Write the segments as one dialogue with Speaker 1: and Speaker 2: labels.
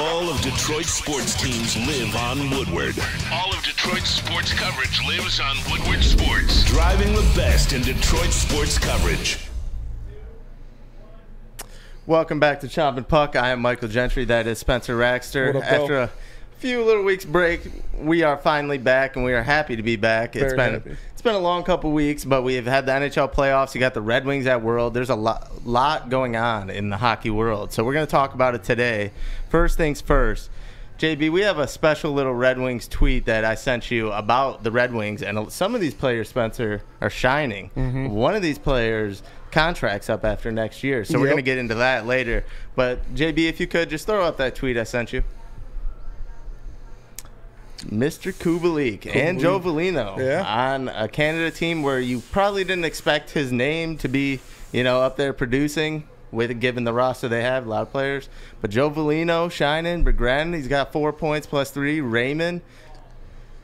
Speaker 1: All of Detroit's sports teams live on Woodward.
Speaker 2: All of Detroit's sports coverage lives on Woodward Sports.
Speaker 1: Driving the best in Detroit sports coverage.
Speaker 3: Welcome back to Chompin Puck. I am Michael Gentry. That is Spencer Raxter.
Speaker 4: What up,
Speaker 3: After
Speaker 4: Bill?
Speaker 3: a few little weeks break, we are finally back, and we are happy to be back. It's
Speaker 4: Very
Speaker 3: been
Speaker 4: happy.
Speaker 3: it's been a long couple weeks, but we have had the NHL playoffs. You got the Red Wings at World. There's a lot lot going on in the hockey world, so we're going to talk about it today. First things first. JB, we have a special little Red Wings tweet that I sent you about the Red Wings, and some of these players, Spencer, are shining.
Speaker 4: Mm-hmm.
Speaker 3: One of these players' contracts up after next year, so we're going to get into that later. But JB, if you could just throw up that tweet I sent you. Mr. Kubalik and Joe Veleno
Speaker 4: Yeah.
Speaker 3: on a Canada team where you probably didn't expect his name to be, you know, up there producing with given the roster they have, a lot of players. But Joe Veleno shining, Berggren, he's got four points plus three. Raymond,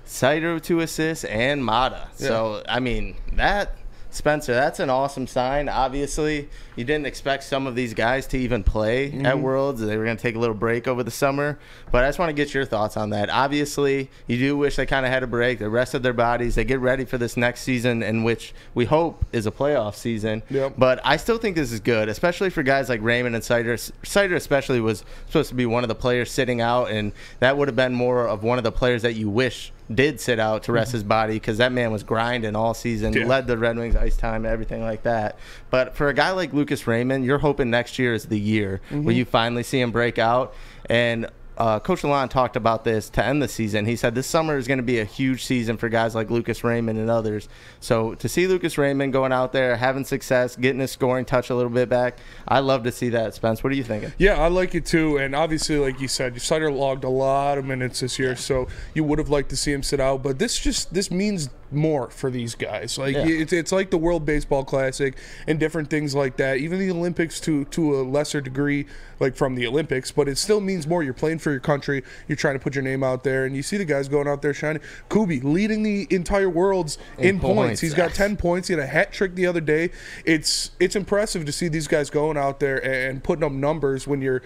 Speaker 3: Seider two assists, and Mata. So I mean that Spencer, that's an awesome sign. Obviously, you didn't expect some of these guys to even play at mm-hmm. Worlds. They were going to take a little break over the summer. But I just want to get your thoughts on that. Obviously, you do wish they kind of had a break. They rested their bodies. They get ready for this next season, in which we hope is a playoff season.
Speaker 4: Yep.
Speaker 3: But I still think this is good, especially for guys like Raymond and Seider. Seider especially was supposed to be one of the players sitting out, and that would have been more of one of the players that you wish did sit out to rest mm-hmm. his body because that man was grinding all season,
Speaker 4: Yeah.
Speaker 3: led the Red Wings ice time, everything like that. But for a guy like Lucas Raymond, you're hoping next year is the year where mm-hmm. you finally see him break out. And uh, Coach Lalonde talked about this to end the season. He said this summer is going to be a huge season for guys like Lucas Raymond and others. So to see Lucas Raymond going out there, having success, getting his scoring touch a little bit back, I love to see that. Spence, what are you thinking?
Speaker 4: Yeah, I like it too. And obviously, like you said, Sutter logged a lot of minutes this year, so you would have liked to see him sit out. But this just this means more for these guys. Like
Speaker 3: Yeah.
Speaker 4: it's, it's like the World Baseball Classic and different things like that. Even the Olympics to to a lesser degree, like from the Olympics, but it still means more. You're playing for your country. You're trying to put your name out there, and you see the guys going out there shining. Kubi leading the entire world's in,
Speaker 3: In
Speaker 4: points.
Speaker 3: points.
Speaker 4: He's got 10 points. He had a hat trick the other day. It's it's impressive to see these guys going out there and putting up numbers when you're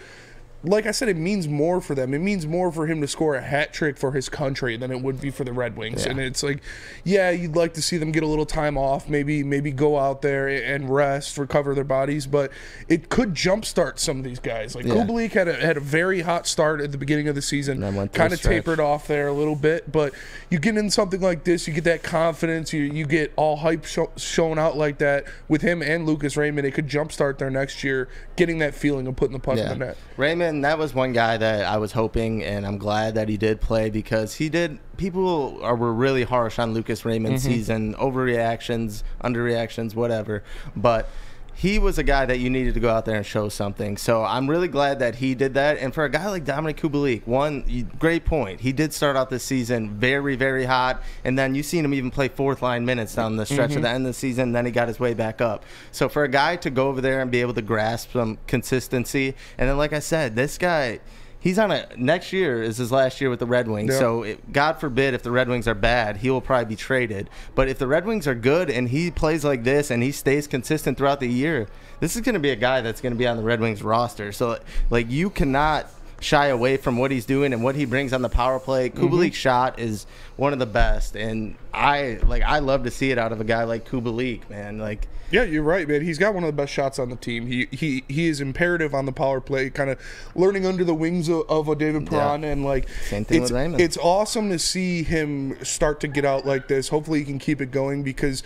Speaker 4: like I said, it means more for them. It means more for him to score a hat trick for his country than it would be for the Red Wings. And it's like, yeah, you'd like to see them get a little time off, maybe maybe go out there and rest, recover their bodies, but it could jumpstart some of these guys. Like
Speaker 3: Yeah.
Speaker 4: Kubalik had a had a very hot start at the beginning of the season,
Speaker 3: then went through a
Speaker 4: kind of tapered off there a little bit, but you get in something like this, you get that confidence, you you get all hype show, shown out like that with him and Lucas Raymond. It could jumpstart their next year, getting that feeling of putting the puck in the net.
Speaker 3: Raymond, that was one guy that I was hoping, and I'm glad that he did play because he did. People are, were really harsh on Lucas Raymond's
Speaker 4: Mm-hmm.
Speaker 3: season, overreactions, underreactions, whatever. But he was a guy that you needed to go out there and show something. So I'm really glad that he did that. And for a guy like Dominik Kubalik, one great point. He did start out this season very, very hot, and then you seen him even play fourth line minutes down the stretch of mm-hmm. the end of the season. Then he got his way back up. So for a guy to go over there and be able to grasp some consistency, and then like I said, this guy. He's on a next year is his last year with the Red Wings. So it, God forbid if the Red Wings are bad, he will probably be traded. But if the Red Wings are good and he plays like this and he stays consistent throughout the year, this is going to be a guy that's going to be on the Red Wings roster. So like you cannot shy away from what he's doing and what he brings on the power play. Mm-hmm. Kubalik's shot is one of the best, and I like I love to see it out of a guy like Kubalik, man. Like
Speaker 4: Yeah, you're right, man. He's got one of the best shots on the team. He he he is imperative on the power play, kind of learning under the wings of, of a David Perron, and like
Speaker 3: Same thing
Speaker 4: it's,
Speaker 3: with Raymond.
Speaker 4: It's awesome to see him start to get out like this. Hopefully, he can keep it going because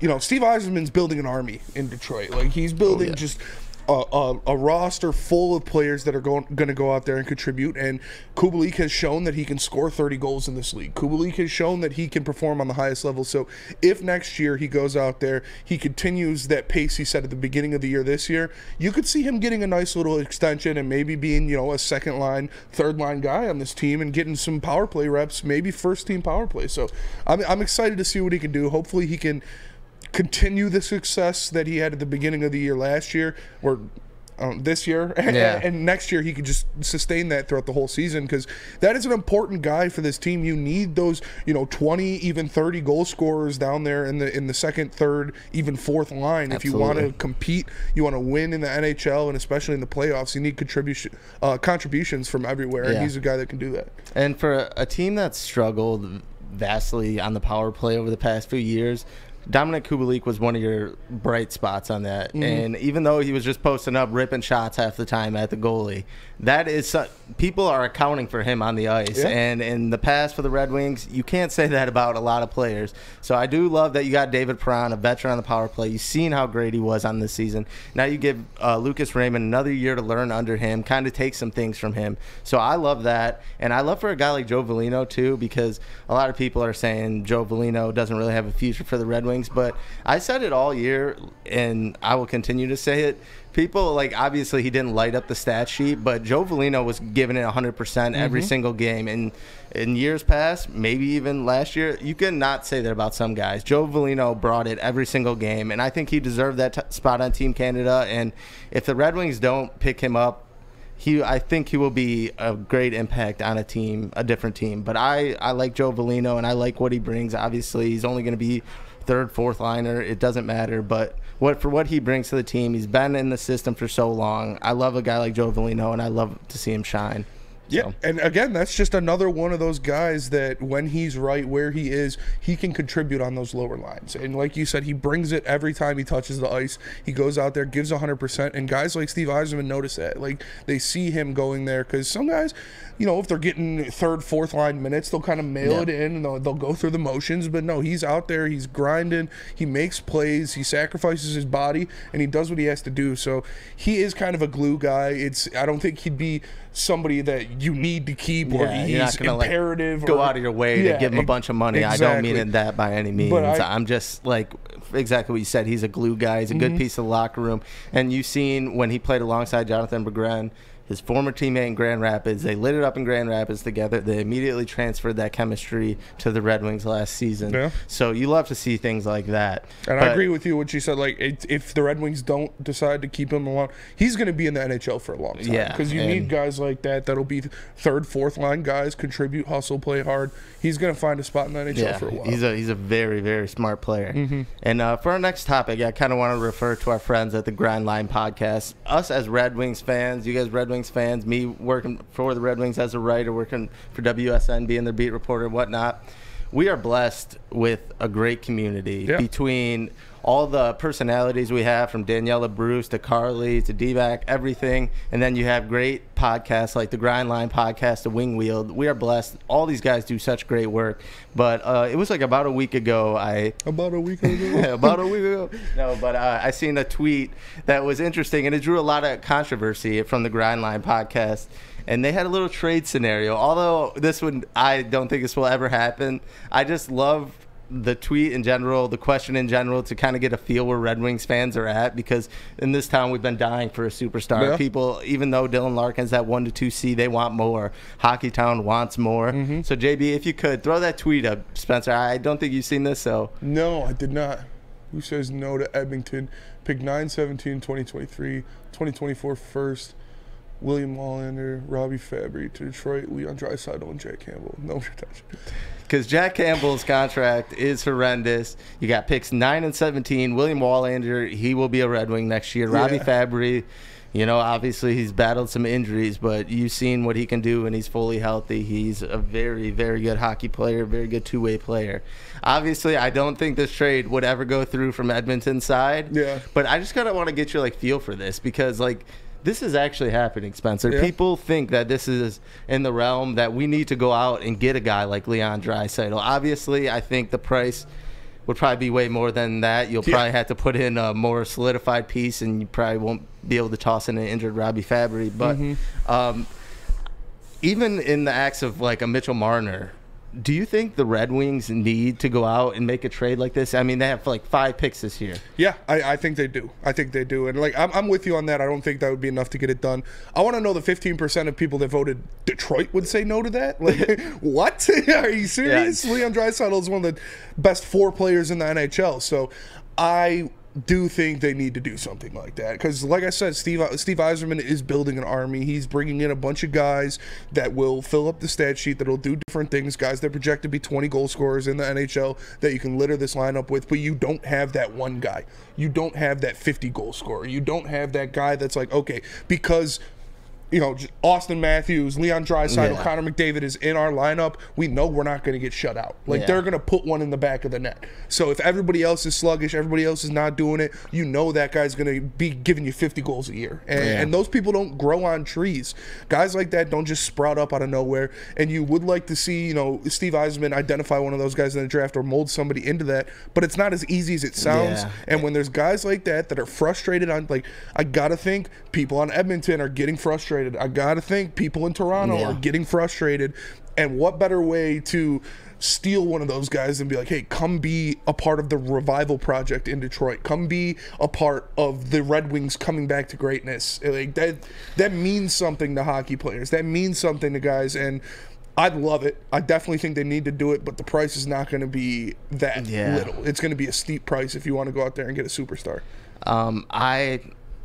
Speaker 4: you know Steve Yzerman's building an army in Detroit. Like he's building oh,
Speaker 3: yeah.
Speaker 4: just. A, a, a roster full of players that are going going to go out there and contribute. And Kubalik has shown that he can score 30 goals in this league. Kubalik has shown that he can perform on the highest level. So if next year he goes out there, he continues that pace he set at the beginning of the year this year, you could see him getting a nice little extension and maybe being, you know, a second line, third line guy on this team and getting some power play reps, maybe first team power play. So I'm, I'm excited to see what he can do. Hopefully he can continue the success that he had at the beginning of the year last year, or um, this year, and,
Speaker 3: Yeah.
Speaker 4: and next year he could just sustain that throughout the whole season because that is an important guy for this team. You need those, you know, twenty even thirty goal scorers down there in the in the second, third, even fourth line. If you want to compete, you want to win in the NHL and especially in the playoffs, you need contribution uh, contributions from everywhere. And he's a guy that can do that.
Speaker 3: And for a, a team that's struggled vastly on the power play over the past few years, Dominik Kubalik was one of your bright spots on that.
Speaker 4: Mm-hmm.
Speaker 3: And even though he was just posting up, ripping shots half the time at the goalie, that is people are accounting for him on the ice.
Speaker 4: Yeah.
Speaker 3: And in the past for the Red Wings, you can't say that about a lot of players. So I do love that you got David Perron, a veteran on the power play. You've seen how great he was on this season. Now you give uh, Lucas Raymond another year to learn under him, kind of take some things from him. So I love that. And I love for a guy like Joe Veleno, too, because a lot of people are saying Joe Veleno doesn't really have a future for the Red Wings. But I said it all year, and I will continue to say it. People like obviously he didn't light up the stat sheet, but Joe Velino was giving it 100% every mm-hmm. single game. And in years past, maybe even last year, you cannot say that about some guys. Joe Velino brought it every single game, and I think he deserved that t- spot on Team Canada. And if the Red Wings don't pick him up, he I think he will be a great impact on a team, a different team. But I I like Joe Veleno and I like what he brings. Obviously, he's only going to be third, fourth liner. It doesn't matter. But what for what he brings to the team, he's been in the system for so long. I love a guy like Joe Veleno, and I love to see him shine.
Speaker 4: Yeah,
Speaker 3: So.
Speaker 4: and again, that's just another one of those guys that when he's right where he is, he can contribute on those lower lines. And like you said, he brings it every time he touches the ice. He goes out there, gives 100%. And guys like Steve Yzerman notice that. Like, they see him going there because some guys, you know, if they're getting third, fourth line minutes, they'll kind of mail
Speaker 3: Yeah.
Speaker 4: it in and they'll, they'll go through the motions. But no, he's out there, he's grinding, he makes plays, he sacrifices his body, and he does what he has to do. So he is kind of a glue guy. It's I don't think he'd be somebody that you need to keep or
Speaker 3: Yeah, you're
Speaker 4: he's
Speaker 3: not gonna like
Speaker 4: imperative.
Speaker 3: go
Speaker 4: or-
Speaker 3: out of your way
Speaker 4: Yeah,
Speaker 3: to give him a bunch of money. I don't mean
Speaker 4: exactly.
Speaker 3: it that by any means.
Speaker 4: I- Mm-hmm.
Speaker 3: I'm just like exactly what you said. He's a glue guy. He's a good piece of the locker room. And you've seen when he played alongside Jonatan Berggren, his former teammate in Grand Rapids. They lit it up in Grand Rapids together. They immediately transferred that chemistry to the Red Wings last season.
Speaker 4: Yeah.
Speaker 3: So you love to see things like that.
Speaker 4: And I agree with you what you said. Like, it, if the Red Wings don't decide to keep him along, he's going to be in the NHL for a long time.
Speaker 3: Yeah,
Speaker 4: because you need guys like that that'll be third, fourth line guys, contribute, hustle, play hard. He's going to find a spot in the NHL
Speaker 3: Yeah,
Speaker 4: for a while.
Speaker 3: he's a he's a very very smart player.
Speaker 4: Mm-hmm.
Speaker 3: And uh, for our next topic, I kind of want to refer to our friends at the Grind Line Podcast. Us as Red Wings fans, you guys Red Wings fans, me working for the Red Wings as a writer, working for WSN, being their beat reporter, whatnot. We are blessed with a great community
Speaker 4: Yeah.
Speaker 3: between all the personalities we have from Daniela Bruce to Carly to Divac, everything. And then you have great podcasts like the Grindline podcast, the Wing Wheel. We are blessed. All these guys do such great work. But uh, it was like about a week ago, I
Speaker 4: About a week ago.
Speaker 3: about a week ago. No, but uh, I seen a tweet that was interesting, and it drew a lot of controversy from the Grindline podcast. And they had a little trade scenario. Although this would, I don't think this will ever happen. I just love the tweet in general, the question in general, to kind of get a feel where Red Wings fans are at. Because in this town, we've been dying for a superstar.
Speaker 4: Yeah.
Speaker 3: People, even though Dylan Larkin's at one to two C, they want more. Hockey Town wants more. Mm-hmm. So JB, if you could throw that tweet up, Spencer. I don't think you've seen this, so.
Speaker 4: No, I did not. Who says no to Edmonton? Pick 9 17 2023, 2024 first. William Wallinder, Robbie Fabbri to Detroit, Leon Draisaitl, and Jack Campbell. No protection.
Speaker 3: because Jack Campbell's contract is horrendous. You got picks nine and seventeen. William Wallinder, he will be a Red Wing next year. Robbie
Speaker 4: Yeah.
Speaker 3: Fabbri, you know, obviously he's battled some injuries, but you've seen what he can do when he's fully healthy. He's a very, very good hockey player, very good two way player. Obviously, I don't think this trade would ever go through from Edmonton's side.
Speaker 4: Yeah.
Speaker 3: But I just kind of want to get your like feel for this because like. This is actually happening, Spencer.
Speaker 4: Yeah.
Speaker 3: People think that this is in the realm that we need to go out and get a guy like Leon Draisaitl. Obviously, I think the price would probably be way more than that. You'll
Speaker 4: Yeah.
Speaker 3: probably have to put in a more solidified piece, and you probably won't be able to toss in an injured Robbie Fabbri. But
Speaker 4: Mm-hmm.
Speaker 3: um, even in the acts of like a Mitchell Marner, do you think the Red Wings need to go out and make a trade like this? I mean, they have like five picks this year.
Speaker 4: Yeah, I, I think they do. I think they do. And like I'm, I'm with you on that. I don't think that would be enough to get it done. I want to know the 15% of people that voted Detroit would say no to that. Like what? Are you serious?
Speaker 3: Yeah.
Speaker 4: Leon Draisaitl is one of the best four players in the NHL. So I do think they need to do something like that because, like I said, Steve Steve Yzerman is building an army. He's bringing in a bunch of guys that will fill up the stat sheet that'll do different things. Guys that project to be 20 goal scorers in the NHL that you can litter this lineup with, but you don't have that one guy. You don't have that 50 goal scorer. You don't have that guy that's like okay because you know, Auston Matthews, Leon Draisaitl,
Speaker 3: Yeah.
Speaker 4: Connor McDavid is in our lineup, we know we're not going to get shut out. Like
Speaker 3: Yeah.
Speaker 4: they're going to put one in the back of the net. So if everybody else is sluggish, everybody else is not doing it, you know that guy's going to be giving you 50 goals a year. And,
Speaker 3: Yeah.
Speaker 4: and those people don't grow on trees. Guys like that don't just sprout up out of nowhere. And you would like to see, you know, Steve Yzerman identify one of those guys in the draft or mold somebody into that, but it's not as easy as it sounds. And when there's guys like that that are frustrated on like I gotta think people on Edmonton are getting frustrated. I gotta think people in Toronto
Speaker 3: Yeah.
Speaker 4: are getting frustrated. And what better way to steal one of those guys and be like, hey, come be a part of the revival project in Detroit. Come be a part of the Red Wings coming back to greatness. Like that that means something to hockey players. That means something to guys and I'd love it. I definitely think they need to do it, but the price is not going to be that
Speaker 3: Yeah.
Speaker 4: little. It's going to be a steep price if you want to go out there and get a superstar.
Speaker 3: Um, I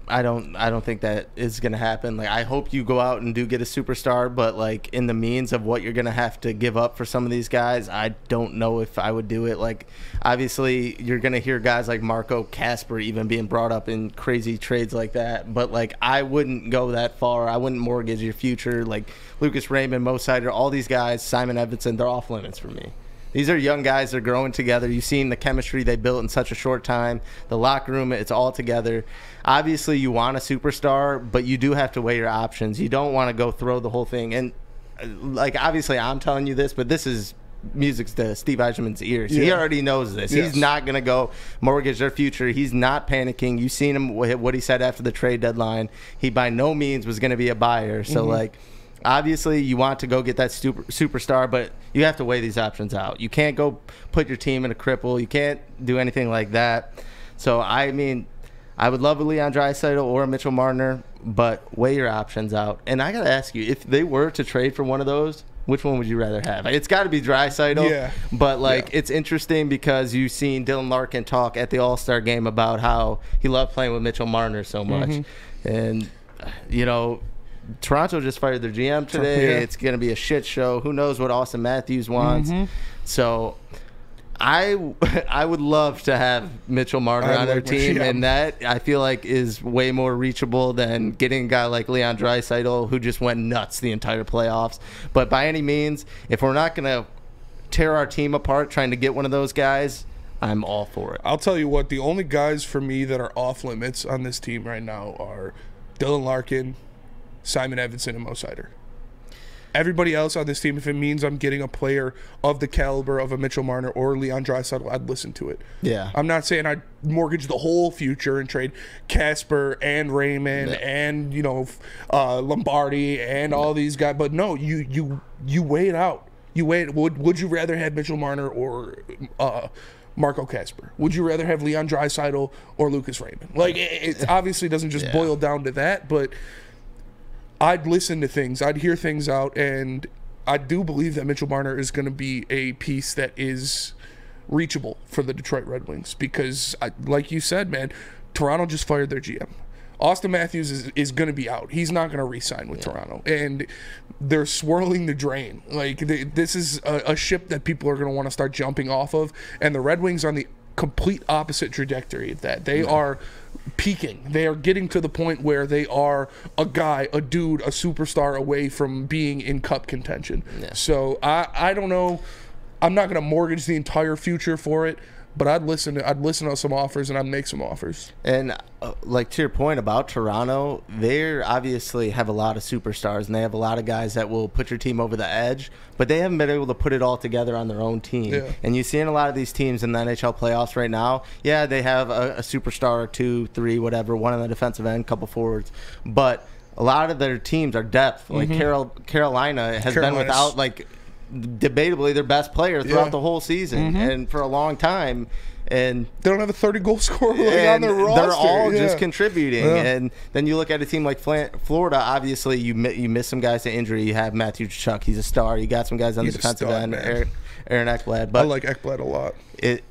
Speaker 3: I don't I don't think that is gonna happen. Like I hope you go out and do get a superstar, but like in the means of what you're gonna have to give up for some of these guys, I don't know if I would do it. Like obviously you're gonna hear guys like Marco Kasper even being brought up in crazy trades like that. But like I wouldn't go that far. I wouldn't mortgage your future. Like Lucas Raymond, Mo Seider, all these guys, Simon Edvinsson, they're off limits for me. These are young guys. They're growing together. You've seen the chemistry they built in such a short time. The locker room, it's all together. Obviously, you want a superstar, but you do have to weigh your options. You don't want to go throw the whole thing. And, uh, like, obviously, I'm telling you this, but this is music to Steve Yzerman's ears. He already knows this.
Speaker 4: Yes.
Speaker 3: He's not going to go mortgage their future. He's not panicking. You've seen him, what he said after the trade deadline. He by no means was going to be a buyer. So, like, obviously you want to go get that super, superstar, but you have to weigh these options out. You can't go put your team in a cripple. You can't do anything like that. So I mean, I would love a Leon Draisaitl or a Mitchell Marner, but weigh your options out. And I gotta ask you, if they were to trade for one of those, which one would you rather have? It's got to be Draisaitl.
Speaker 4: Yeah.
Speaker 3: But like,
Speaker 4: Yeah.
Speaker 3: it's interesting because you've seen Dylan Larkin talk at the All Star game about how he loved playing with Mitchell Marner so much,
Speaker 4: Mm-hmm.
Speaker 3: and you know. Toronto just fired their GM today.
Speaker 4: Yeah.
Speaker 3: It's going to be a shit show. Who knows what Auston Matthews wants?
Speaker 4: Mm-hmm.
Speaker 3: So, I I would love to have Mitchell Marner
Speaker 4: I
Speaker 3: on their team,
Speaker 4: yeah.
Speaker 3: and that I feel like is way more reachable than getting a guy like Leon Draisaitl who just went nuts the entire playoffs. But by any means, if we're not going to tear our team apart trying to get one of those guys, I'm all for it.
Speaker 4: I'll tell you what, the only guys for me that are off limits on this team right now are Dylan Larkin, Simon Edvinsson, and Mo Seider. Everybody else on this team, if it means I'm getting a player of the caliber of a Mitchell Marner or Leon Draisaitl, I'd listen to it.
Speaker 3: Yeah.
Speaker 4: I'm not saying I'd mortgage the whole future and trade Kasper and Raymond
Speaker 3: Yeah.
Speaker 4: and you know uh, Lombardi and all these guys, but no, you you you weigh it out. You weigh it. Would would you rather have Mitchell Marner or uh, Marco Kasper? Would you rather have Leon Draisaitl or Lucas Raymond? Like it, it obviously doesn't just
Speaker 3: Yeah.
Speaker 4: boil down to that, but I'd listen to things, I'd hear things out, and I do believe that Mitchell Marner is going to be a piece that is reachable for the Detroit Red Wings because, I, like you said, man, Toronto just fired their GM. Auston Matthews is, is going to be out. He's not going to re-sign with Toronto, and they're swirling the drain. Like they, this is a, a ship that people are going to want to start jumping off of, and the Red Wings are on the complete opposite trajectory of that. They are peaking. They are getting to the point where they are a guy, a dude, a superstar away from being in cup contention. So I I don't know. I'm not going to mortgage the entire future for it, but I'd listen. To, I'd listen to some offers and I'd make some offers.
Speaker 3: And uh, like to your point about Toronto, they obviously have a lot of superstars and they have a lot of guys that will put your team over the edge, but they haven't been able to put it all together on their own team.
Speaker 4: Yeah.
Speaker 3: And you see in a lot of these teams in the NHL playoffs right now, yeah, they have a, a superstar two, three, whatever, one on the defensive end, couple forwards, but a lot of their teams are depth. Like Carol, Carolina has been
Speaker 4: Mm-hmm.
Speaker 3: Without like debatably their best player throughout
Speaker 4: Yeah.
Speaker 3: The whole season and for a long time. And
Speaker 4: They don't have a 30 goal scorer like, on
Speaker 3: and
Speaker 4: their roster.
Speaker 3: they're all
Speaker 4: Yeah.
Speaker 3: just contributing.
Speaker 4: Yeah.
Speaker 3: And then you look at a team like Flan- Florida. Obviously, you mi- you miss some guys to injury. You have Matthew Tkachuk. He's a star. You got some guys on
Speaker 4: He's
Speaker 3: the defensive
Speaker 4: stud,
Speaker 3: end.
Speaker 4: man.
Speaker 3: Aaron, Aaron Ekblad.
Speaker 4: I like Ekblad a lot.
Speaker 3: it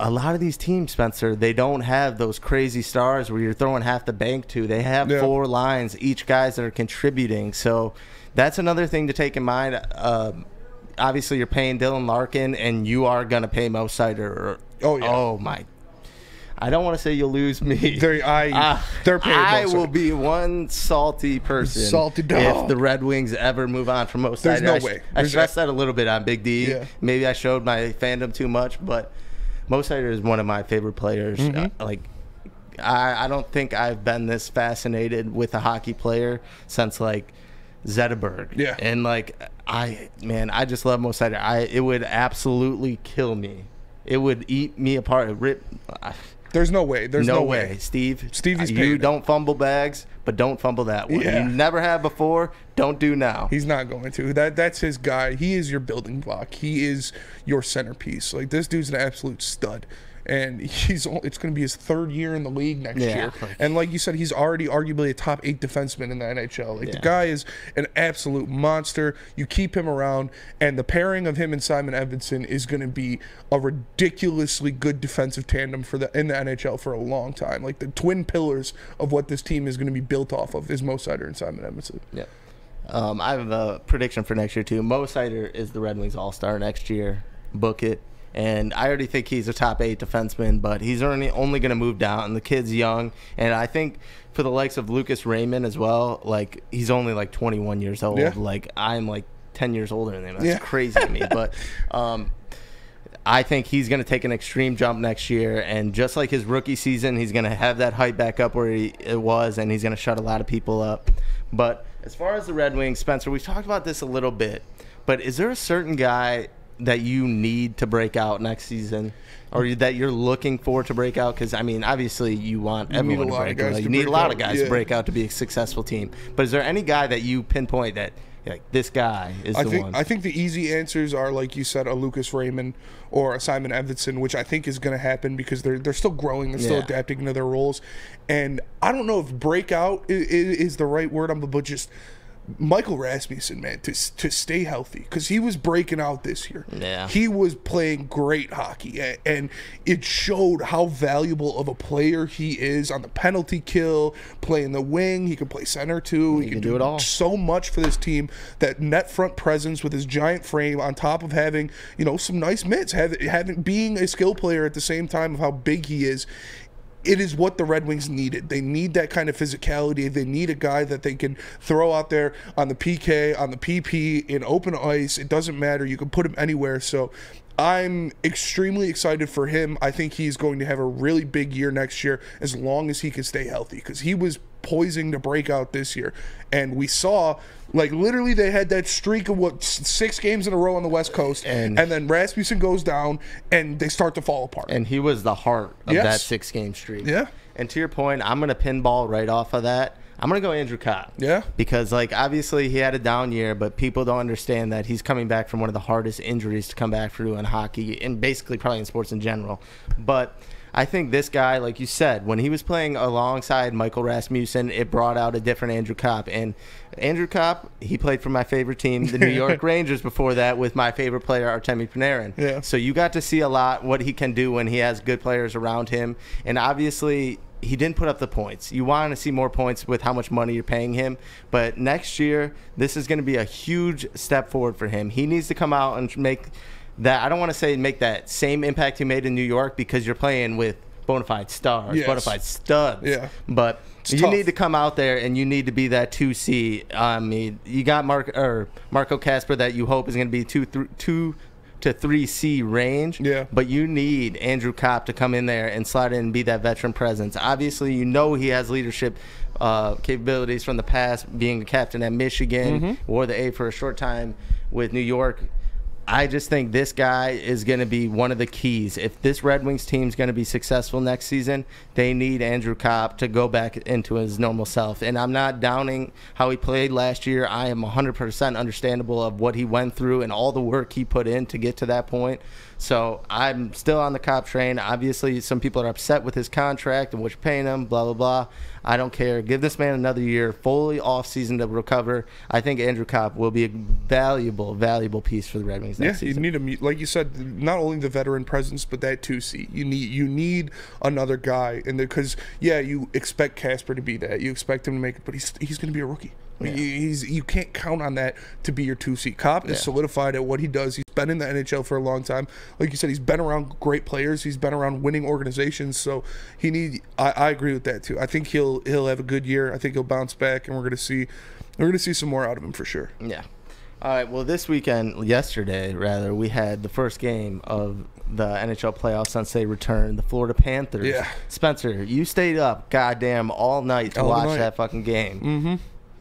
Speaker 3: a lot of these teams, Spencer, they don't have those crazy stars where you're throwing half the bank to. They have
Speaker 4: Yeah.
Speaker 3: four lines, each guys that are contributing. So that's another thing to take in mind. Um, obviously, you're paying Dylan Larkin, and you are going to pay Mo Seider.
Speaker 4: Oh, yeah.
Speaker 3: Oh my. I don't want to say you'll lose me.
Speaker 4: They're- I-
Speaker 3: Ah,
Speaker 4: they're paying
Speaker 3: I will be one salty person
Speaker 4: Salty dog.
Speaker 3: if the Red Wings ever move on from Mo Seider.
Speaker 4: There's no
Speaker 3: I, sh-
Speaker 4: way.
Speaker 3: I
Speaker 4: There's
Speaker 3: stressed
Speaker 4: a-
Speaker 3: that a little bit on Big D.
Speaker 4: Yeah.
Speaker 3: Maybe I showed my fandom too much, but Mo Seider is one of my favorite players.
Speaker 4: Mm-hmm.
Speaker 3: Uh, like, I, I don't think I've been this fascinated with a hockey player since like Zetterberg.
Speaker 4: Yeah.
Speaker 3: And like, I man, I just love Mo Seider. I it would absolutely kill me. It would eat me apart. It rip. I,
Speaker 4: There's no way. There's
Speaker 3: no,
Speaker 4: no,
Speaker 3: way. Steve.
Speaker 4: Stevie's
Speaker 3: you don't fumble bags, but don't fumble that one.
Speaker 4: Yeah.
Speaker 3: You never have before. Don't do now.
Speaker 4: He's not going to. That that's his guy. He is your building block. He is your centerpiece. Like this dude's an absolute stud. And he's it's going to be his third year in the league next
Speaker 3: Yeah,
Speaker 4: year.
Speaker 3: like-
Speaker 4: And like you said, he's already arguably a top eight defenseman in the NHL. Like the guy is an absolute monster. You keep him around, and the pairing of him and Simon Edvinsson is going to be a ridiculously good defensive tandem for the in the NHL for a long time. Like the twin pillars of what this team is going to be built off of is Mo Seider and Simon Edvinsson.
Speaker 3: Yeah. Um, I have a prediction for next year too. Mo Seider is the Red Wings All Star next year. Book it. And I already think he's a top eight defenseman, but he's only only going to move down. And the kid's young, and I think for the likes of Lucas Raymond as well, like he's only like 21 years old.
Speaker 4: Yeah.
Speaker 3: Like I'm like 10 years older than him. That's
Speaker 4: Yeah.
Speaker 3: crazy to me. But um, I think he's going to take an extreme jump next year, and just like his rookie season, he's going to have that height back up where he, it was, and he's going to shut a lot of people up. But as far as the Red Wings, Spencer, we've talked about this a little bit, but is there a certain guy that you need to break out next season, or that you're looking for to break out? Because I mean, obviously, you want
Speaker 4: a
Speaker 3: everyone to break out. You need a
Speaker 4: break
Speaker 3: lot
Speaker 4: out,
Speaker 3: of guys
Speaker 4: yeah.
Speaker 3: to break out to be a successful team. But is there any guy that you pinpoint that like this guy is
Speaker 4: I
Speaker 3: the
Speaker 4: think
Speaker 3: one?
Speaker 4: I think the easy answers are like you said, a Lucas Raymond or a Simon Edvinsson, which I think is going to happen because they're they're still growing, they're still
Speaker 3: Yeah.
Speaker 4: adapting to their roles, and I don't know if breakout is, is the right word. I'm but just Michael Rasmussen, man, to to stay healthy because he was breaking out this year.
Speaker 3: Yeah.
Speaker 4: he was playing great hockey, and it showed how valuable of a player he is on the penalty kill, playing the wing. He can play center too. He,
Speaker 3: can do it all.
Speaker 4: so much for this team. That net front presence with his giant frame, on top of having you know some nice mitts, having having being a skill player at the same time of how big he is. It is what the Red Wings needed. They need that kind of physicality. They need a guy that they can throw out there on the PK, on the PP, in open ice. It doesn't matter. You can put him anywhere. So I'm extremely excited for him. I think he's going to have a really big year next year as long as he can stay healthy because he was poising to break out this year. And we saw, like, literally, they had that streak of what, six games in a row on the West Coast.
Speaker 3: And-
Speaker 4: And, then Rasmussen goes down and they start to fall apart.
Speaker 3: and he was the heart of
Speaker 4: Yes.
Speaker 3: that six game streak.
Speaker 4: Yeah.
Speaker 3: And to your point, I'm gonna pinball right off of that. I'm gonna go Andrew Copp.
Speaker 4: Yeah.
Speaker 3: Because like obviously he had a down year, but people don't understand that he's coming back from one of the hardest injuries to come back through in hockey and basically probably in sports in general. But I think this guy, like you said, when he was playing alongside Michael Rasmussen, it brought out a different Andrew Copp. And Andrew Copp, he played for my favorite team, the New York Rangers, before that with my favorite player, Artemi Panarin.
Speaker 4: Yeah.
Speaker 3: So you got to see a lot what he can do when he has good players around him. And obviously, he didn't put up the points. You want to see more points with how much money you're paying him. But next year, this is going to be a huge step forward for him. He needs to come out and make that. I don't want to say make that same impact he made in New York because you're playing with bona fide stars,
Speaker 4: Yes.
Speaker 3: bona fide studs.
Speaker 4: Yeah.
Speaker 3: But you
Speaker 4: tough.
Speaker 3: need to come out there and you need to be that two C. I mean, you got Mark or Marco Kasper that you hope is going to be two, th- two to three C range.
Speaker 4: Yeah.
Speaker 3: But you need Andrew Copp to come in there and slide in and be that veteran presence. Obviously, you know he has leadership uh, capabilities from the past, being a captain at Michigan,
Speaker 4: Mm-hmm.
Speaker 3: wore the A for a short time with New York. I just think this guy is going to be one of the keys. If this Red Wings team is going to be successful next season, they need Andrew Copp to go back into his normal self. And I'm not downing how he played last year. I am 100% understandable of what he went through and all the work he put in to get to that point. So I'm still on the Copp train. Obviously, some people are upset with his contract and what you're paying him, blah, blah, blah. I don't care. Give this man another year, fully off season to recover. I think Andrew Copp will be a valuable, valuable piece for the Red Wings
Speaker 4: Yeah,
Speaker 3: next
Speaker 4: you
Speaker 3: season.
Speaker 4: need a me- like you said, not only the veteran presence, but that two seat. You need you need another guy, and because yeah, you expect Kasper to be that. You expect him to make it, but he's he's going to be a rookie. He- He's you can't count on that to be your two seat. Copp is
Speaker 3: Yeah.
Speaker 4: solidified at what he does. He's been in the NHL for a long time. Like you said, he's been around great players. He's been around winning organizations. So he need. I, I agree with that too. I think he'll he'll have a good year. I think he'll bounce back, and we're going to see we're going to see some more out of him for sure.
Speaker 3: Yeah. All right. Well, this weekend, yesterday rather, we had the first game of the NHL playoffs since they returned. The Florida Panthers.
Speaker 4: Yeah.
Speaker 3: Spencer, you stayed up, goddamn, all night to
Speaker 4: All
Speaker 3: watch
Speaker 4: night.
Speaker 3: that fucking game. Mm-hmm.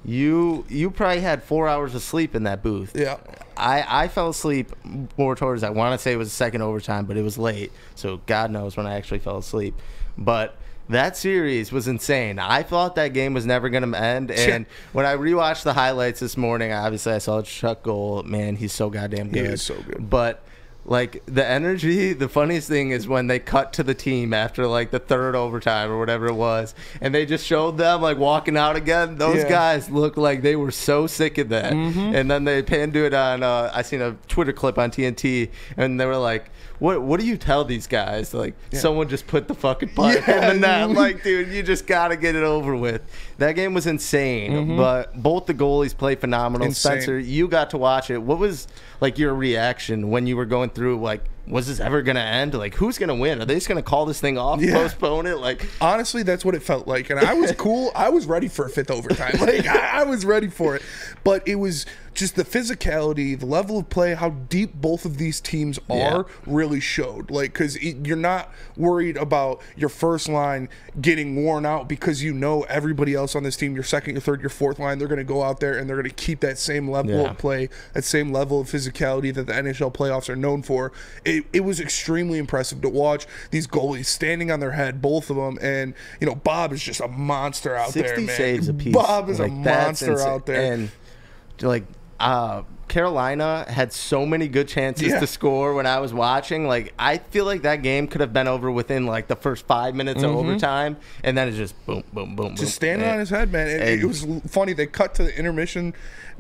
Speaker 3: You you probably had four hours of sleep in that booth.
Speaker 4: Yeah.
Speaker 3: I, I fell asleep more towards I want to say it was second overtime, but it was late, so God knows when I actually fell asleep. But that series was insane. I thought that game was never going to end, and when I rewatched the highlights this morning, obviously I saw Chuck goal. Man, he's so goddamn
Speaker 4: He
Speaker 3: good.
Speaker 4: is so good.
Speaker 3: But like the energy, the funniest thing is when they cut to the team after like the third overtime or whatever it was, and they just showed them like walking out again. Those
Speaker 4: Yeah.
Speaker 3: guys looked like they were so sick of that. And then they panned to it on. Uh, I seen a Twitter clip on TNT, and they were like. What what do you tell these guys? Like someone just put the fucking puck
Speaker 4: Yeah.
Speaker 3: in the net. Like, dude, you just gotta get it over with. That game was insane, mm-hmm. but both the goalies played phenomenal.
Speaker 4: Insane.
Speaker 3: Spencer, you got to watch it. What was like your reaction when you were going through? Like, was this ever gonna end? Like, who's gonna win? Are they just gonna call this thing off,
Speaker 4: Yeah.
Speaker 3: postpone it? Like,
Speaker 4: Honestly, that's what it felt like, and I was cool. I was ready for a fifth overtime. Like I, I was ready for it, but it was just the physicality, the level of play, how deep both of these teams are,
Speaker 3: Yeah.
Speaker 4: really showed. Like because you're not worried about your first line getting worn out because you know everybody else on this team, your second, your third, your fourth line, they're going to go out there and they're going to keep that same level
Speaker 3: Yeah.
Speaker 4: of play, that same level of physicality that the NHL playoffs are known for. It, it was extremely impressive to watch these goalies standing on their head, both of them, and you know Bob is just a monster out there, man.
Speaker 3: saves a piece.
Speaker 4: Bob is
Speaker 3: Like,
Speaker 4: a monster out there.
Speaker 3: and like, uh. Carolina had so many good chances
Speaker 4: Yeah.
Speaker 3: to score when I was watching. Like I feel like that game could have been over within like the first five minutes of overtime, and then it's just boom, boom, boom, boom.
Speaker 4: Mm-hmm. just standing
Speaker 3: And-
Speaker 4: on his head, man. And,
Speaker 3: and-
Speaker 4: it was funny. They cut to the intermission,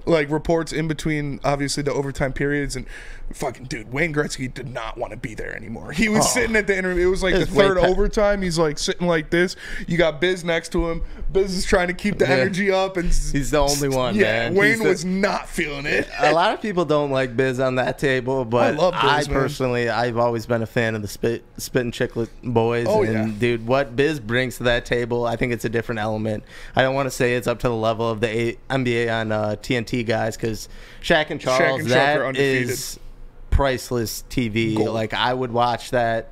Speaker 4: like reports in between, obviously the overtime periods, and fucking dude, Wayne Gretzky did not want to be there anymore. He was
Speaker 3: Oh.
Speaker 4: sitting at the interview. It was like
Speaker 3: It
Speaker 4: the
Speaker 3: was way
Speaker 4: third
Speaker 3: pa-
Speaker 4: overtime. He's like sitting like this. You got Biz next to him. Biz is trying to keep the
Speaker 3: Yeah.
Speaker 4: energy up, and
Speaker 3: He's the only one,
Speaker 4: Yeah,
Speaker 3: man.
Speaker 4: Wayne
Speaker 3: the-
Speaker 4: was not feeling it.
Speaker 3: A lot of people don't like Biz on that table, but
Speaker 4: I
Speaker 3: I,
Speaker 4: Biz, man.
Speaker 3: personally, I've always been a fan of the spit, Spittin' Chiclet boys.
Speaker 4: Oh,
Speaker 3: and
Speaker 4: yeah.
Speaker 3: dude, what Biz brings to that table, I think it's a different element. I don't want to say it's up to the level of the A- NBA on uh, TNT guys because Shaq and Charles,
Speaker 4: and Chuck are
Speaker 3: that is priceless TV.
Speaker 4: Gold.
Speaker 3: Like I would watch that.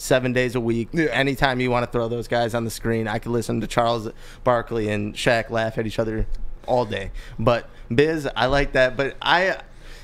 Speaker 3: Seven days a week.
Speaker 4: Yeah.
Speaker 3: Anytime you want to throw those guys on the screen, I could listen to Charles Barkley and Shaq laugh at each other all day. But Biz, I like that. But I,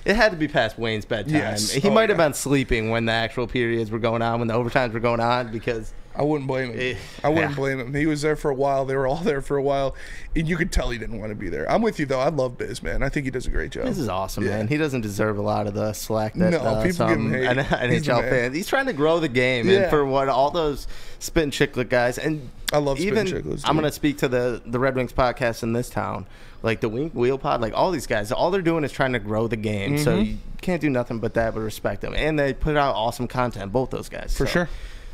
Speaker 3: it had to be past Wayne's bedtime.
Speaker 4: Yes.
Speaker 3: He
Speaker 4: Oh,
Speaker 3: might have
Speaker 4: yeah.
Speaker 3: been sleeping when the actual periods were going on, when the overtimes were going on, because
Speaker 4: I wouldn't blame him.
Speaker 3: Eh,
Speaker 4: I wouldn't
Speaker 3: yeah.
Speaker 4: blame him. He was there for a while. They were all there for a while. And you could tell he didn't want to be there. I'm with you though. I love Biz, man. I think he does a great job.
Speaker 3: this is awesome,
Speaker 4: Yeah.
Speaker 3: man. He doesn't deserve a lot of the slack that
Speaker 4: No,
Speaker 3: uh,
Speaker 4: people give him
Speaker 3: some
Speaker 4: hate. He's
Speaker 3: NHL fans. He's trying to grow the game,
Speaker 4: Yeah.
Speaker 3: and for what all those Spittin' Chiclet guys and
Speaker 4: I love
Speaker 3: even I'm gonna speak to the the Red Wings podcast in this town, like the Wing Wheel Pod, like all these guys. All they're doing is trying to grow the game, so
Speaker 4: Mm-hmm.
Speaker 3: you can't do nothing but that. But respect them, and they put out awesome content. Both those guys,
Speaker 4: For
Speaker 3: So,
Speaker 4: sure.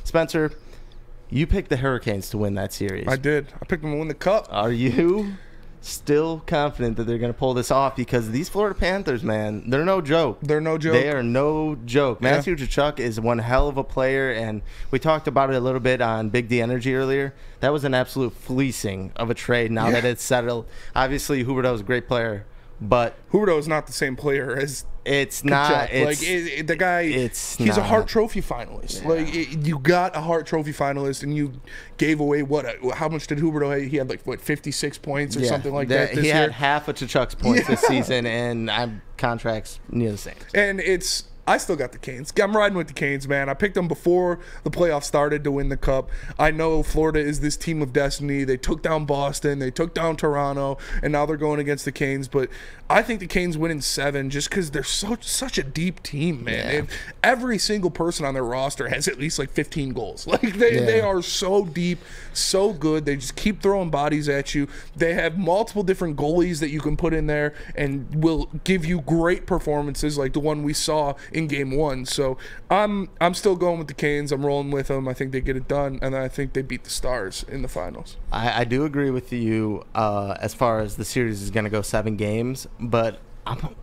Speaker 3: Spencer, you picked the Hurricanes to win that series.
Speaker 4: I did. I picked them to win the cup.
Speaker 3: Are you still confident that they're going to pull this off? Because these Florida Panthers, man, they're no joke.
Speaker 4: They're no joke.
Speaker 3: They are no joke.
Speaker 4: Yeah.
Speaker 3: Matthew Tkachuk is one hell of a player, and we talked about it a little bit on Big D Energy earlier. That was an absolute fleecing of a trade. Now
Speaker 4: Yeah.
Speaker 3: that it's settled, obviously is a great player, but
Speaker 4: is not the same player as
Speaker 3: it's not. It's,
Speaker 4: like it, it- the guy.
Speaker 3: it's
Speaker 4: he's a
Speaker 3: not.
Speaker 4: Hart Trophy finalist. Like it, you got a Hart Trophy finalist, and you gave away what? uh, How much did Huberdeau? have? He had like what fifty six points or
Speaker 3: yeah,
Speaker 4: something like
Speaker 3: that-
Speaker 4: that. This
Speaker 3: he
Speaker 4: year.
Speaker 3: had half of Tkachuk's points this season, and I'm contracts near the same.
Speaker 4: and it's I still got the Canes. I'm riding with the Canes, man. I picked them before the playoffs started to win the cup. I know Florida is this team of destiny. They took down Boston, they took down Toronto, and now they're going against the Canes. But I think the Canes win in seven just because they're so such a deep team, man.
Speaker 3: Yeah.
Speaker 4: Every single person on their roster has at least like 15 goals. Like they,
Speaker 3: Yeah.
Speaker 4: they are so deep, so good. They just keep throwing bodies at you. They have multiple different goalies that you can put in there and will give you great performances like the one we saw in game one. So I'm I'm still going with the Canes. I'm rolling with them. I think they get it done, and I think they beat the Stars in the finals.
Speaker 3: I, I do agree with you uh, as far as the series is going to go seven games, but I'm,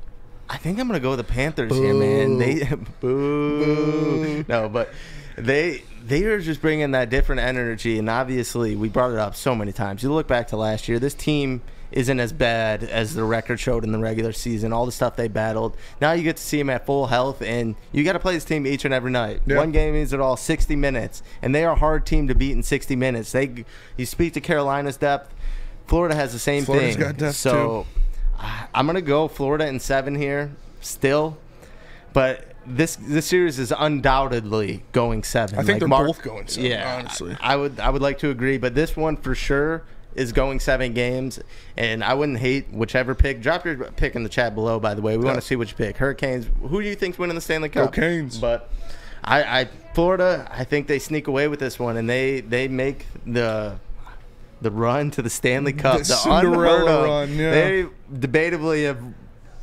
Speaker 3: I think I'm going to go with the Panthers here, man. They boo. No, but they they are just bringing that different energy, and obviously we brought it up so many times. You look back to last year, this team isn't as bad as the record showed in the regular season. All the stuff they battled. Now you get to see them at full health, and you got to play this team each and every night.
Speaker 4: Yeah.
Speaker 3: One game is at all 60 minutes, and they are a hard team to beat in 60 minutes. They, you speak to Carolina's depth. Florida has the same
Speaker 4: Florida's
Speaker 3: thing.
Speaker 4: got depth,
Speaker 3: so I- I'm gonna go Florida in seven here still, but this this series is undoubtedly going seven.
Speaker 4: I think they're
Speaker 3: Mark-
Speaker 4: both going seven,
Speaker 3: Yeah,
Speaker 4: honestly.
Speaker 3: I would I would like to agree, but this one for sure is going seven games, and I wouldn't hate whichever pick. Drop your pick in the chat below. By the way, we want to see which pick. Hurricanes. Who do you think's winning the Stanley Cup?
Speaker 4: Hurricanes.
Speaker 3: But I, I Florida. I think they sneak away with this one, and they they make the the run to the Stanley Cup.
Speaker 4: The
Speaker 3: The,
Speaker 4: Cinderella run, yeah.
Speaker 3: They debatably have.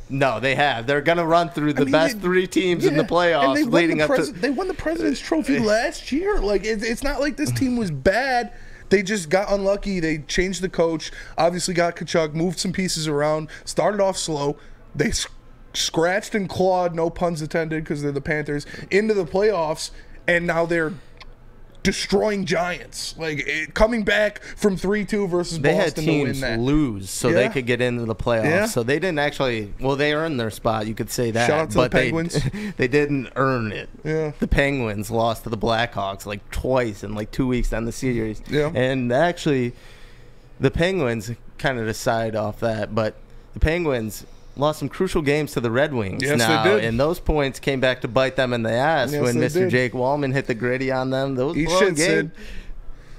Speaker 3: No, they have. They're gonna run through the
Speaker 4: I mean,
Speaker 3: best
Speaker 4: they-
Speaker 3: three teams in the playoffs, leading
Speaker 4: the
Speaker 3: up to.
Speaker 4: They won the President's Trophy last year. Like it's, it's not like this team was bad. They just got unlucky. They changed the coach. Obviously, got Tkachuk, moved some pieces around. Started off slow. They scratched and clawed, no puns intended, because they're the Panthers, into the playoffs, and now they're destroying giants. Like it, coming back from three two versus
Speaker 3: They had
Speaker 4: Boston to win
Speaker 3: teams
Speaker 4: that.
Speaker 3: lose so they could get into the playoffs.
Speaker 4: Yeah.
Speaker 3: So they didn't actually. Well, they earned their spot. You could say that.
Speaker 4: Shout out to the
Speaker 3: but they-
Speaker 4: Penguins.
Speaker 3: They, didn't earn it.
Speaker 4: Yeah.
Speaker 3: The Penguins lost to the Blackhawks like twice in like two weeks on the series.
Speaker 4: Yeah.
Speaker 3: And actually, the Penguins kind of decide off that, but the Penguins lost some crucial games to the Red Wings
Speaker 4: Yes,
Speaker 3: now,
Speaker 4: did.
Speaker 3: and those points came back to bite them in the ass
Speaker 4: Yes,
Speaker 3: when Mr.
Speaker 4: did.
Speaker 3: Jake Walman hit the griddy on them. Those close
Speaker 4: shit,
Speaker 3: game.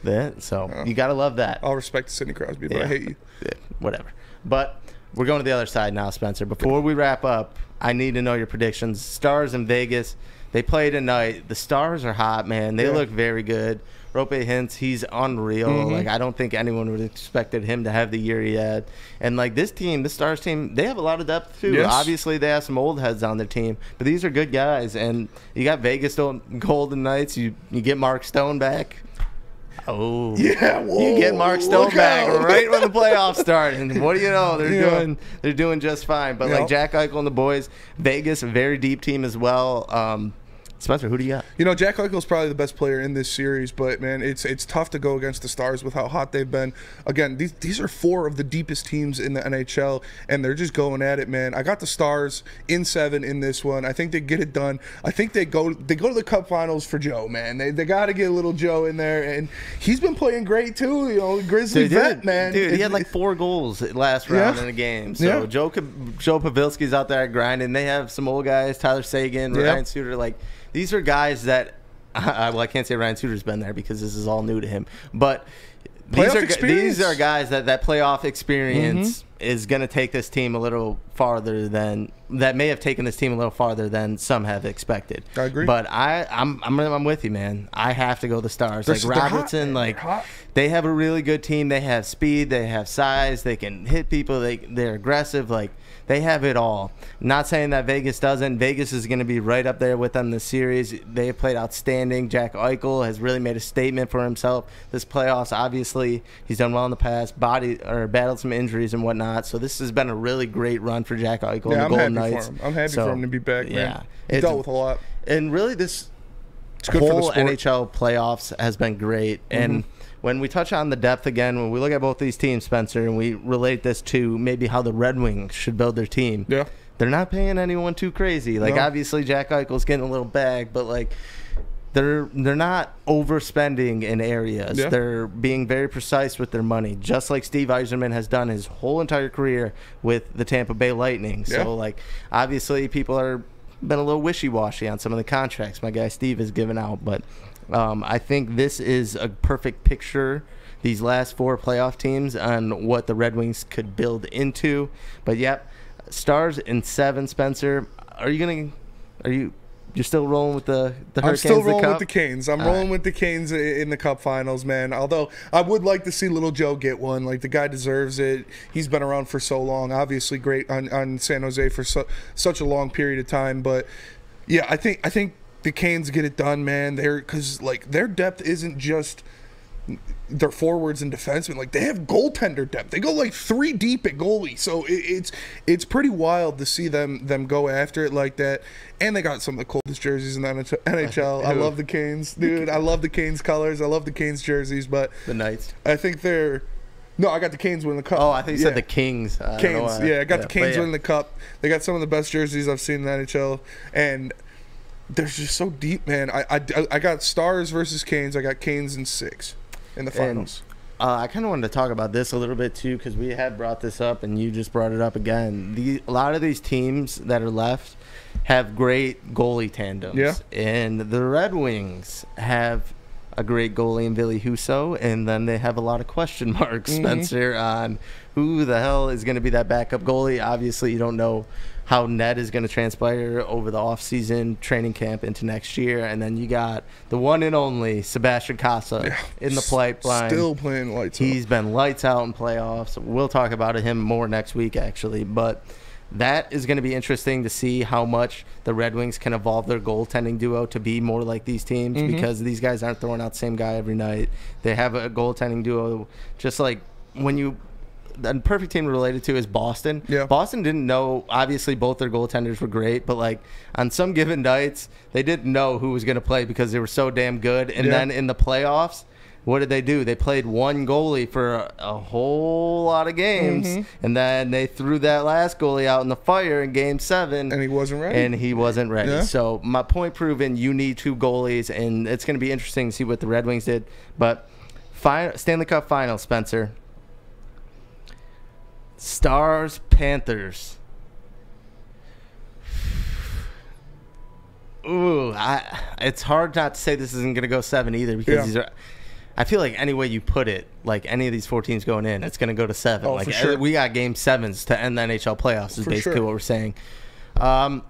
Speaker 3: That, so you gotta love that.
Speaker 4: All respect to Sidney Crosby, but I hate you.
Speaker 3: Yeah, whatever. But we're going to the other side now, Spencer. Before we wrap up, I need to know your predictions. Stars in Vegas. They play tonight. The Stars are hot, man. They
Speaker 4: Yeah.
Speaker 3: look very good. Roope Hintz, he's unreal.
Speaker 4: Mm-hmm.
Speaker 3: Like I don't think anyone would have expected him to have the year he had. And like this team, the Stars team, they have a lot of depth too.
Speaker 4: Yes.
Speaker 3: Obviously, they have some old heads on their team, but these are good guys. And you got Vegas Golden Knights. You you get Mark Stone back. Oh
Speaker 4: Yeah, whoa,
Speaker 3: you get Mark Stone back
Speaker 4: out.
Speaker 3: right when the playoffs start, and what do you know? They're
Speaker 4: Yeah.
Speaker 3: doing they're doing just fine. But
Speaker 4: Yeah.
Speaker 3: like Jack Eichel and the boys, Vegas, very deep team as well. Um, Spencer, who do you got?
Speaker 4: You know, Jack Eichel's probably the best player in this series, but man, it's it's tough to go against the Stars with how hot they've been. Again, these these are four of the deepest teams in the NHL, and they're just going at it, man. I got the Stars in seven in this one. I think they get it done. I think they go they go to the Cup Finals for Joe, man. They, they got to get a little Joe in there, and he's been playing great too. You know, Grizzly vet, man.
Speaker 3: Dude, he had like four goals last round
Speaker 4: Yeah.
Speaker 3: in the game. So
Speaker 4: Yeah.
Speaker 3: Joe Joe Pavelski's out there grinding. They have some old guys, Tyler
Speaker 4: Seguin.
Speaker 3: Ryan Suter. Like these are guys that well, I can't say Ryan Suter's been there because this is all new to him, but. These
Speaker 4: Playoff
Speaker 3: are,
Speaker 4: experience.
Speaker 3: these are guys that that playoff experience
Speaker 4: Mm-hmm.
Speaker 3: is going to take this team a little farther than that may have taken this team a little farther than some have expected.
Speaker 4: I agree.
Speaker 3: But I I'm I'm, I'm with you, man. I have to go the Stars.
Speaker 4: They're
Speaker 3: like Robertson, like they have a really good team. They have speed. They have size. They can hit people. They they're aggressive. Like they have it all. Not saying that Vegas doesn't. Vegas is going to be right up there with them this series. They have played outstanding. Jack Eichel has really made a statement for himself this playoffs. Obviously, he's done well in the past. Body or battled some injuries and whatnot. So this has been a really great run for Jack Eichel
Speaker 4: Yeah,
Speaker 3: and
Speaker 4: I'm
Speaker 3: Golden
Speaker 4: happy
Speaker 3: Knights.
Speaker 4: for him. I'm happy
Speaker 3: So,
Speaker 4: for him to be back.
Speaker 3: Yeah, It's-
Speaker 4: dealt with a lot.
Speaker 3: and really this
Speaker 4: good for the
Speaker 3: whole. NHL playoffs has been great. And
Speaker 4: Mm-hmm.
Speaker 3: When we touch on the depth again, when we look at both these teams, Spencer, and we relate this to maybe how the Red Wings should build their team.
Speaker 4: Yeah.
Speaker 3: They're not paying anyone too crazy. Like
Speaker 4: No.
Speaker 3: obviously Jack Eichel's getting a little bag, but like they're they're not overspending in areas.
Speaker 4: Yeah.
Speaker 3: They're being very precise with their money, just like Steve Yzerman has done his whole entire career with the Tampa Bay Lightning. So
Speaker 4: Yeah.
Speaker 3: like obviously people are been a little wishy-washy on some of the contracts my guy Steve has given out, but um, I think this is a perfect picture. These last four playoff teams on what the Red Wings could build into. But yep, stars in seven. Spencer, are you gonna? Are you? You're still rolling with the the
Speaker 4: I'm
Speaker 3: Hurricanes?
Speaker 4: still
Speaker 3: the
Speaker 4: rolling
Speaker 3: Cup?
Speaker 4: with the Canes. I'm
Speaker 3: All
Speaker 4: rolling
Speaker 3: right.
Speaker 4: with the Canes in the Cup Finals, man. Although I would like to see Little Joe get one. Like the guy deserves it. He's been around for so long. Obviously, great on, on San Jose for su- such a long period of time. But yeah, I think I think the Canes get it done, man. They're because like their depth isn't just their forwards and defensemen. Like they have goaltender depth. They go like three deep at goalie. So it, it's it's pretty wild to see them them go after it like that. And they got some of the coldest jerseys in the NHL. I love the Canes, dude. I love the Canes colors. I love the Canes jerseys. But
Speaker 3: the Knights.
Speaker 4: I think they're no. I got the Canes winning the cup.
Speaker 3: Oh, I think you
Speaker 4: Yeah.
Speaker 3: said the Kings. I
Speaker 4: Canes.
Speaker 3: why.
Speaker 4: Yeah, I got the Canes
Speaker 3: yeah.
Speaker 4: winning the cup. They got some of the best jerseys I've seen in the NHL, and they're just so deep, man. I I, I got Stars versus Canes. I got Canes in six in the finals.
Speaker 3: Uh, I kind of wanted to talk about this a little bit too because we had brought this up and you just brought it up again. The a lot of these teams that are left have great goalie tandems.
Speaker 4: Yeah.
Speaker 3: And the Red Wings have a great goalie in Ville Husso, and then they have a lot of question marks,
Speaker 4: Mm-hmm.
Speaker 3: Spencer, on who the hell is going to be that backup goalie. Obviously, you don't know how Ned is going to transpire over the offseason training camp into next year. And then you got the one and only Sebastian Cossa in the pipeline.
Speaker 4: Still playing lights out.
Speaker 3: He's been lights out in playoffs. We'll talk about him more next week, actually. But that is going to be interesting to see how much the Red Wings can evolve their goaltending duo to be more like these teams
Speaker 4: Mm-hmm.
Speaker 3: because these guys aren't throwing out the same guy every night. They have a goaltending duo, just like when you. The perfect team related to is Boston.
Speaker 4: Yeah.
Speaker 3: Boston didn't know. Obviously, both their goaltenders were great, but like on some given nights, they didn't know who was going to play because they were so damn good. And
Speaker 4: Yeah.
Speaker 3: then in the playoffs, what did they do? They played one goalie for a, a whole lot of games,
Speaker 4: Mm-hmm.
Speaker 3: and then they threw that last goalie out in the fire in Game Seven,
Speaker 4: And he wasn't ready.
Speaker 3: And he wasn't ready.
Speaker 4: Yeah.
Speaker 3: So my point proven. You need two goalies, and it's going to be interesting to see what the Red Wings did. But Stanley Cup Final, Spencer. Stars Panthers. Ooh, I, it's hard not to say this isn't going to go seven either because
Speaker 4: Yeah.
Speaker 3: these are. I feel like any way you put it, like any of these four teams going in, it's going to go to seven.
Speaker 4: Oh,
Speaker 3: like
Speaker 4: for sure.
Speaker 3: we got game sevens to end the NHL playoffs. Is
Speaker 4: For
Speaker 3: basically
Speaker 4: sure.
Speaker 3: what we're saying. Um,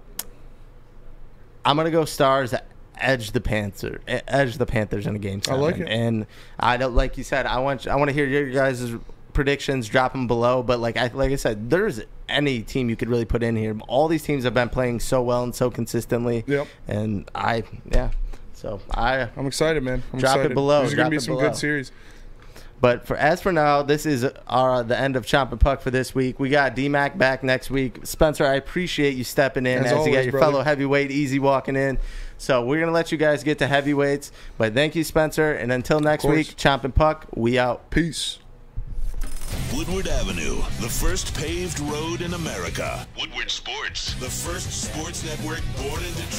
Speaker 3: I'm gonna go Stars. Edge the Panther, edge the Panthers in a game seven.
Speaker 4: I like it.
Speaker 3: and I don't like you said. I want I want to hear your guys' predictions. Drop them below. But like I like I said, there's any team you could really put in here. All these teams have been playing so well and so consistently.
Speaker 4: Yep.
Speaker 3: And I yeah. So I
Speaker 4: I'm excited, man. I'm
Speaker 3: Drop it
Speaker 4: excited.
Speaker 3: below,
Speaker 4: There's gonna be some
Speaker 3: below.
Speaker 4: good series.
Speaker 3: But for as for now, this is our the end of Chompin Puck for this week. We got DMAC back next week. Spencer, I appreciate you stepping in
Speaker 4: As
Speaker 3: as, you
Speaker 4: always,
Speaker 3: got your
Speaker 4: brother.
Speaker 3: fellow heavyweight easy walking in. So we're gonna let you guys get to heavyweights. But thank you, Spencer, and until next week, Chompin Puck, we out.
Speaker 4: Peace.
Speaker 1: Woodward Avenue, the first paved road in America.
Speaker 2: Woodward Sports.
Speaker 1: The first sports network born in Detroit.